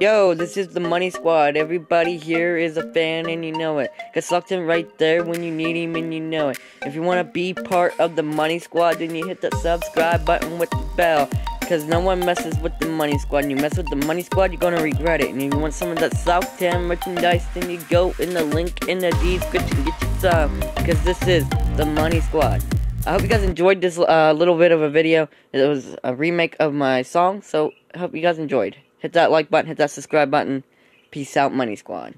Yo, this is the Money Squad. Everybody here is a fan and you know it. Cause Slouk10 right there when you need him and you know it. If you want to be part of the Money Squad, then you hit that subscribe button with the bell. Cause no one messes with the Money Squad. And you mess with the Money Squad, you're gonna regret it. And if you want some of that Slouk10 merchandise, then you go in the link in the description. Get you some. Cause this is the Money Squad. I hope you guys enjoyed this uh, little bit of a video. It was a remake of my song, so I hope you guys enjoyed. Hit that like button, hit that subscribe button. Peace out, Money Squad.